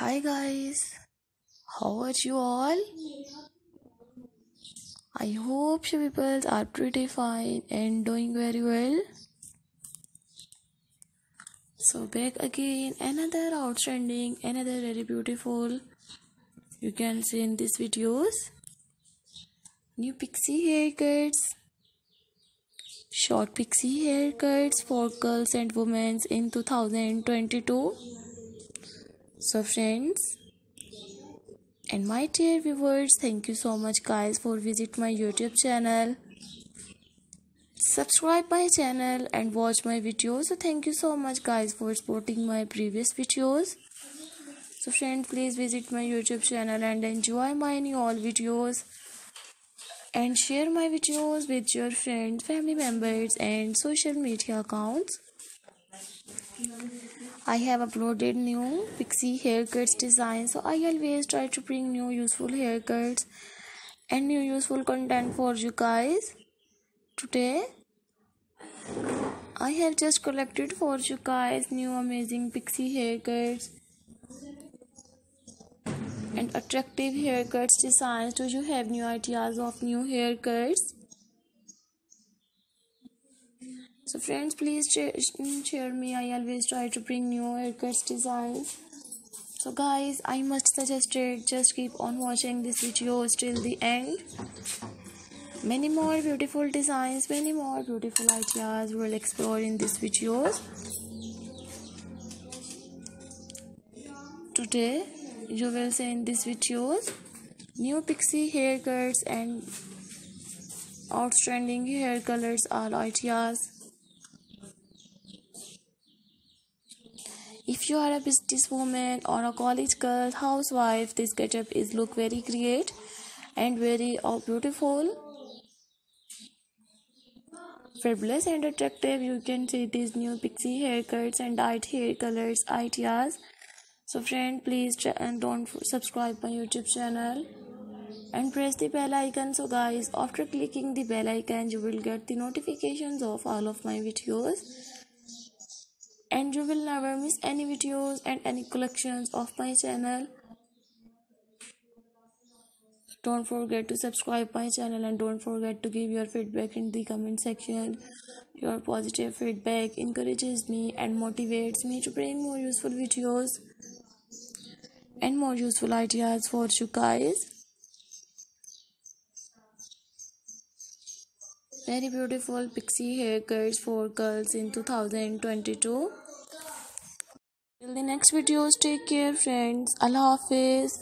Hi guys, how are you all? I hope you people are pretty fine and doing very well. So back again, another outstanding, another very beautiful. You can see in these videos. New pixie haircuts, short pixie haircuts for girls and women in 2022. So friends, and my dear viewers, thank you so much guys for visit my YouTube channel. Subscribe my channel and watch my videos. So thank you so much guys for supporting my previous videos. So friends, please visit my YouTube channel and enjoy my new all videos and share my videos with your friends, family members and social media accounts. I have uploaded new pixie haircuts design so I always try to bring new useful haircuts and new useful content for you guys. Today I have just collected for you guys new amazing pixie haircuts and attractive haircuts designs. Do you have new ideas of new haircuts so friends please share mm, me. I always try to bring new haircuts designs so guys i must suggest it. Just keep on watching this video till the end. Many more beautiful designs many more beautiful ideas we'll explore in this videos. Today you will see in this videos new pixie haircuts and outstanding hair colors are ideas If you are a businesswoman or a college girl, housewife, this getup is look very great and very uh, beautiful. Fabulous and attractive, you can see these new pixie haircuts and dyed hair colors ideas. So friend, please and don't subscribe my YouTube channel and press the bell icon. So guys, after clicking the bell icon, you will get the notifications of all of my videos and you will never miss any videos and any collections of my channel. Don't forget to subscribe my channel and don't forget to give your feedback in the comment section. Your positive feedback encourages me and motivates me to bring more useful videos and more useful ideas for you guys very beautiful pixie haircuts for girls in 2022 till the next videos take care friends. Allah hafiz